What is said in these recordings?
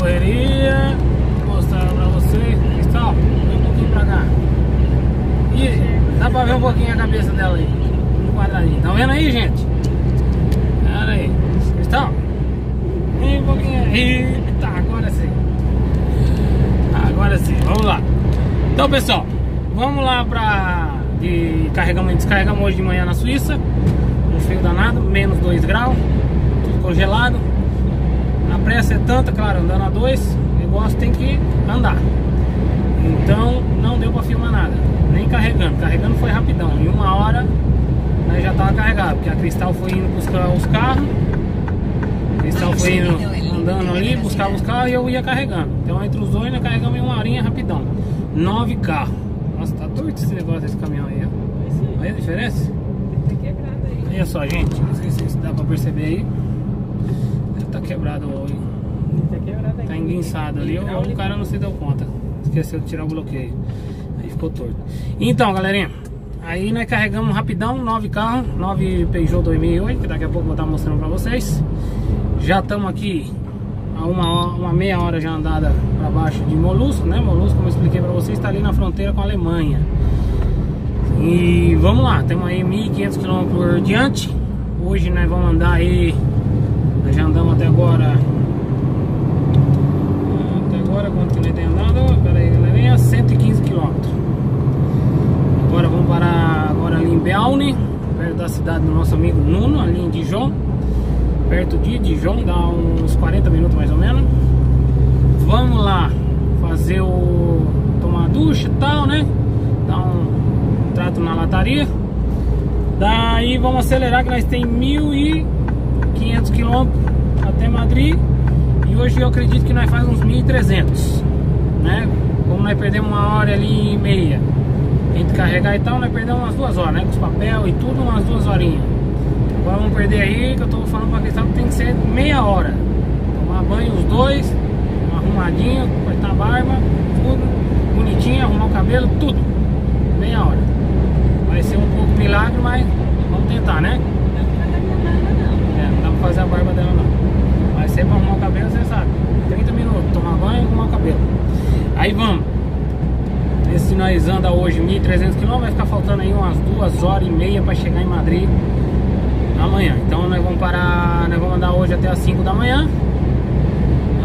correria. Mostrar pra você. Cristal, vem um pouquinho pra cá. E dá pra ver um pouquinho a cabeça dela aí. No quadradinho. Tá vendo aí, gente? Olha aí. Cristal. Vem um pouquinho aí. Tá, agora sim. Agora sim, vamos lá. Então, pessoal, vamos lá pra... De carregamos, descarregamos hoje de manhã na Suíça. Um frio danado, menos 2 graus. Tudo congelado. A pressa é tanta, claro, andando a 2. O negócio tem que andar. Então, não deu pra filmar nada. Nem carregando. Carregando foi rapidão. Em uma hora, nós já tava carregado. Porque a Cristal foi indo buscar os carros. A Cristal foi indo andando ali, buscava os carros e eu ia carregando. Então, entre os dois, nós carregamos em uma horinha rapidão. Nove carros. Nossa, tá doido esse negócio desse caminhão aí, ó. Olha a diferença. Olha só, gente. Não sei se dá pra perceber aí. Tá quebrado o óleo. Tá enguinçado ali. Ou o cara não se deu conta. Esqueceu de tirar o bloqueio. Aí ficou torto. Então, galerinha. Aí nós carregamos rapidão, nove carros, nove Peugeot 2008, que daqui a pouco eu vou estar mostrando pra vocês. Já estamos aqui a uma, uma meia hora já andada para baixo de Molusco, né? Molusco, como eu expliquei para vocês, está ali na fronteira com a Alemanha. E vamos lá, temos aí 1.500 km por diante. Hoje nós vamos andar aí, já andamos até agora. Até agora, quanto que nós temos andado? Pera galerinha, 115 km. Agora vamos parar agora ali em Belne, perto da cidade do nosso amigo Nuno, ali em Dijon perto de Dijon, dá uns 40 minutos mais ou menos. Vamos lá fazer o tomar ducha e tal, né? Dar um trato na lataria. Daí vamos acelerar que nós tem 1.500 km até Madrid e hoje eu acredito que nós faz uns 1.300, né? Como nós perdemos uma hora ali e meia entre carregar e tal, nós perdemos umas duas horas, né? Com os papel e tudo, umas duas horinhas. Agora vamos perder aí, que eu tô falando pra questão que tem que ser meia hora. Tomar banho os dois, arrumadinho, cortar a barba, tudo bonitinho, arrumar o cabelo, tudo. Meia hora. Vai ser um pouco milagre, mas vamos tentar, né? É, não dá pra fazer a barba dela não. Vai ser pra arrumar o cabelo, você sabe. 30 minutos, tomar banho e arrumar o cabelo. Aí vamos. Esse nós hoje 1.300 km, vai ficar faltando aí umas duas horas e meia para chegar em Madrid amanhã. Então nós vamos parar, nós vamos andar hoje até as 5 da manhã.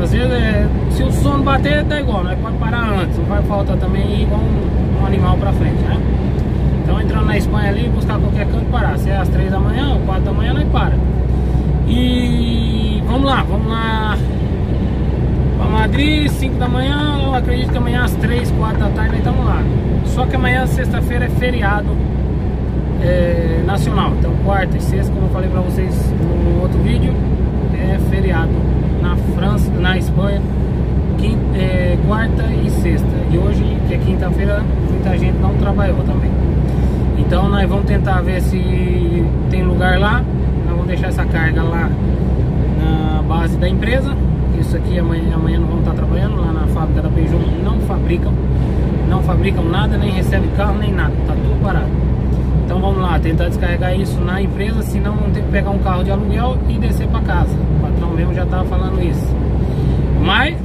Às vezes, é, se o sono bater, tá igual, nós pode parar antes, não vai faltar também ir com um, um, animal pra frente, né? Então entrando na Espanha ali, buscar qualquer canto parar. Se é às 3 da manhã ou 4 da manhã, nós para. E vamos lá, vamos lá pra Madrid, 5 da manhã, eu acredito que amanhã às 3, 4 da tarde nós estamos lá. Só que amanhã, sexta-feira, é feriado é, nacional. Então quarta e sexta, como eu falei para vocês no outro vídeo, é feriado na França, na Espanha, quinta, é, quarta e sexta. E hoje, que é quinta-feira, muita gente não trabalhou também. Então nós vamos tentar ver se tem lugar lá. Nós vamos deixar essa carga lá na base da empresa. Isso aqui amanhã, amanhã não vamos estar trabalhando lá na fábrica da Peugeot. Não fabricam, não fabricam nada, nem recebem carro, nem nada. Tá tudo parado. Então vamos lá, tentar descarregar isso na empresa, senão vamos ter que pegar um carro de aluguel e descer para casa. O patrão mesmo já estava falando isso. Mas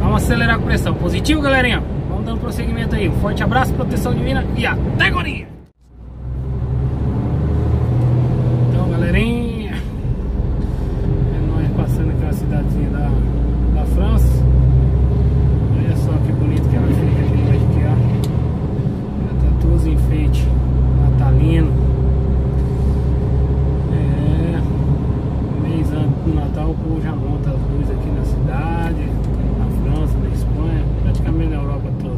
vamos acelerar com pressão. Positivo, galerinha? Vamos dando prosseguimento aí. Um forte abraço, proteção divina e até agora! Então, galerinha, é nós passando aquela cidadezinha da, da França. Olha só que bonito que ela fica aqui embaixo aqui, ó os enfeites natalino. É, mês antes do Natal o povo já monta as luzes aqui na cidade, na França, na Espanha, praticamente na Europa toda.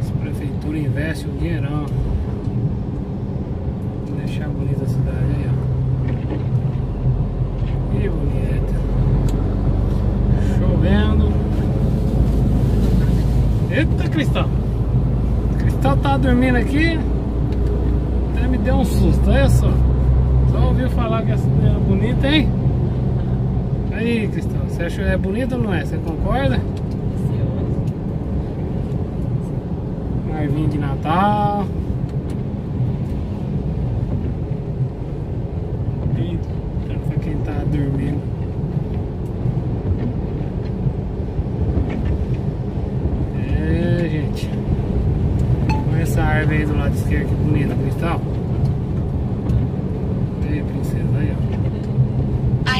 A prefeitura investe um dinheirão. Vou deixar bonita a cidade aí, ó. Que bonita. Chovendo. Eita, Cristão! Cristal tá dormindo aqui. Até me deu um susto, olha só. Só ouviu falar que essa é bonita, hein? Aí, Cristal, você acha que é bonita ou não é? Você concorda? Marvinho de Natal. dormindo. É, gente. Olha essa árvore aí do lado esquerdo, que bonita, cristal. Aí, princesa, aí, ó.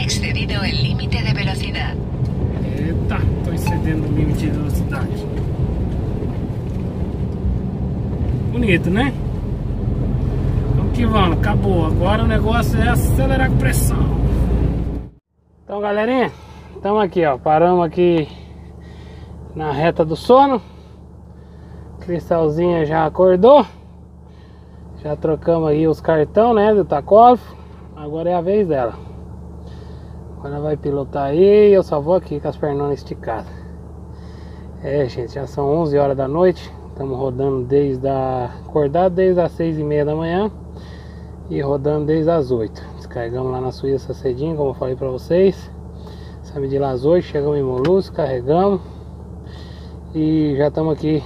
Ha excedido el límite de velocidad. Eita, tô excedendo o limite de velocidade. Bonito, né? Vamos que vamos, acabou. Agora o negócio é acelerar com pressão. Então, galerinha, estamos aqui, ó. Paramos aqui na reta do sono. Cristalzinha já acordou. Já trocamos aí os cartão, né, do tacógrafo. Agora é a vez dela. Agora vai pilotar aí eu só vou aqui com as pernas esticadas. É, gente, já são 11 horas da noite. Estamos rodando desde a... Acordado desde as 6 e meia da manhã. E rodando desde as 8. Descarregamos lá na Suíça cedinho, como eu falei pra vocês. Saímos de lá às 8, chegamos em Molusco, carregamos. E já estamos aqui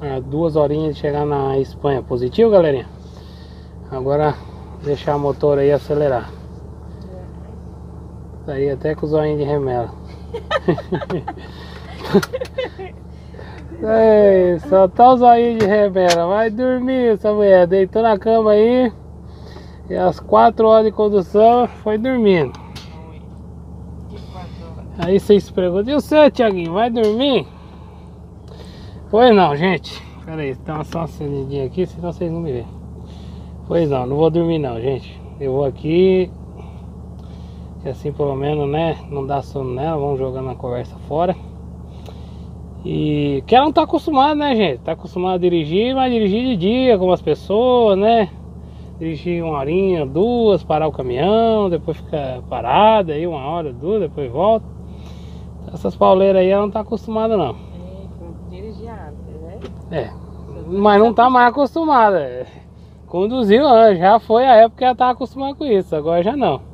a duas horinhas de chegar na Espanha. Positivo, galerinha? Agora deixar o motor aí acelerar. Saí até com o zoinho de remela. Ei, só tá o zoinho de remela. Vai dormir essa mulher. Deitou na cama aí. E às 4 horas de condução foi dormindo. Aí vocês se perguntam, e o seu Thiaguinho, vai dormir? Pois não, gente. Pera aí, dá só uma acendidinha aqui, senão vocês não me veem. Pois não, não vou dormir não, gente. Eu vou aqui. Que assim pelo menos, né? Não dá sono nela, vamos jogando a conversa fora. E que ela não tá acostumada, né, gente? Tá acostumada a dirigir, mas dirigir de dia com as pessoas, né? Dirigir uma horinha, duas, parar o caminhão, depois fica parada aí uma hora, duas, depois volta. Essas pauleiras aí ela não tá acostumada não. Dirigir antes, né? É, mas não tá mais acostumada. Conduziu antes, já foi a época que ela tá acostumada com isso, agora já não.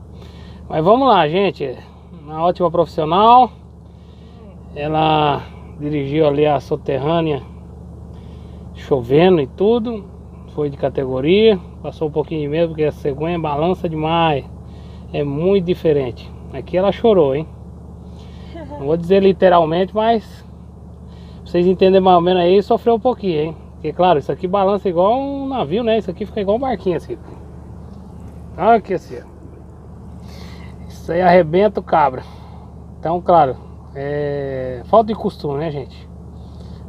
Mas vamos lá, gente. Uma ótima profissional. Ela dirigiu ali a soterrânea, chovendo e tudo. Foi de categoria. Passou um pouquinho de medo porque a cegonha balança demais. É muito diferente. Aqui ela chorou, hein? Não vou dizer literalmente, mas pra vocês entenderem mais ou menos aí, sofreu um pouquinho, hein? Porque claro, isso aqui balança igual um navio, né? Isso aqui fica igual um barquinho assim. Aqui assim. ó. Isso aí arrebenta o cabra. Então, claro, é falta de costume, né, gente?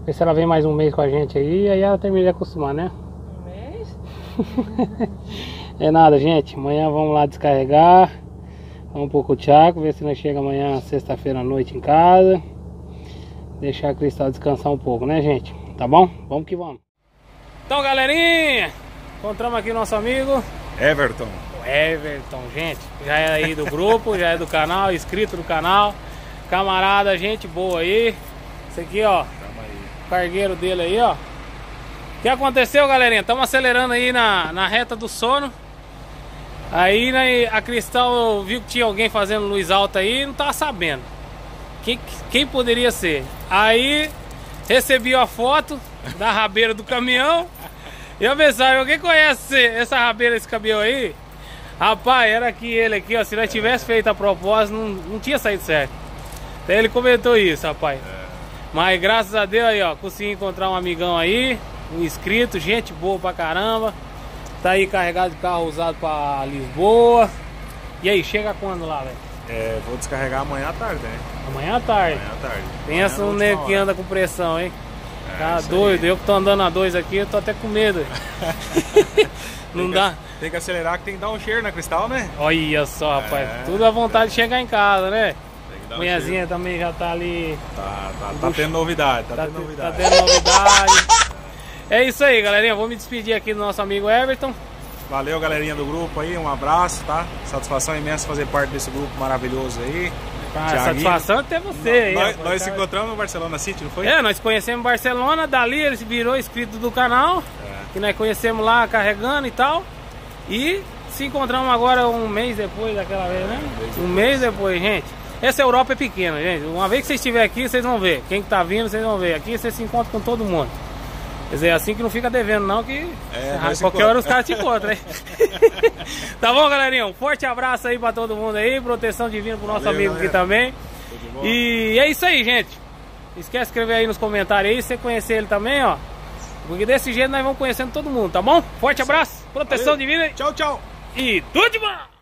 Ver se ela vem mais um mês com a gente aí, aí ela termina de acostumar, né? Um mês? É nada, gente. Amanhã vamos lá descarregar. Vamos pro o Thiago, ver se nós chega amanhã, sexta-feira à noite em casa. Deixar a Cristal descansar um pouco, né, gente? Tá bom? Vamos que vamos. Então, galerinha, encontramos aqui nosso amigo Everton. Everton, gente. Já é aí do grupo, já é do canal, inscrito do canal. Camarada, gente boa aí. Esse aqui, ó, aí. cargueiro dele aí, ó. O que aconteceu, galerinha? Estamos acelerando aí na, na reta do sono. Aí né, a Cristal viu que tinha alguém fazendo luz alta aí e não tava sabendo. Quem, quem poderia ser? Aí recebi a foto da rabeira do caminhão. E eu pensava, alguém conhece essa rabeira, esse caminhão aí? Rapaz, era aqui ele aqui, ó. Se nós tivesse feito a propósito, não, não tinha saído certo. Daí ele comentou isso, rapaz. Mas graças a Deus aí, ó, consegui encontrar um amigão aí, um inscrito, gente boa pra caramba. Tá aí carregado de carro usado pra Lisboa. E aí, chega quando lá, velho? É, vou descarregar amanhã à tarde, né? Amanhã à tarde. Amanhã à tarde. Pensa Amanhã um na nego que anda com pressão, hein? É, Tá doido, aí. eu que tô andando a dois aqui, eu tô até com medo. Não Tem que- dá. Tem que acelerar que tem que dar um cheiro na cristal, né? Olha só, rapaz. É. Tudo à vontade de chegar em casa, né? Tem que dar um também já tá ali. Tá, tá, tá tendo novidade, tá, Tá, tendo te- novidade. tá tendo novidade. É isso aí, galerinha. Vou me despedir aqui do nosso amigo Everton. Valeu, galerinha do grupo aí, um abraço, tá? Satisfação imensa fazer parte desse grupo maravilhoso aí. A Thiaguinho. satisfação é ter você aí. Nós, nós se encontramos no Barcelona City, não foi? É, nós conhecemos Barcelona, dali ele se virou inscrito do canal, É. que nós conhecemos lá carregando e tal. E se encontramos agora um mês depois daquela vez, né? Um mês depois, gente. Essa Europa é pequena, gente. Uma vez que vocês estiverem aqui, vocês vão ver. Quem que tá vindo, vocês vão ver. Aqui você se encontra com todo mundo. Quer dizer, assim que não fica devendo, não, que É, ah, qualquer hora os caras te encontram, hein? tá bom, galerinha? Um forte abraço aí pra todo mundo aí. Proteção divina pro nosso Valeu, amigo aqui galera. também. Tudo bom? E é isso aí, gente. Esquece de escrever aí nos comentários aí, se você conhecer ele também, ó. Porque desse jeito nós vamos conhecendo todo mundo, tá bom? Forte abraço, proteção Valeu. divina Tchau, tchau. e tudo de bom!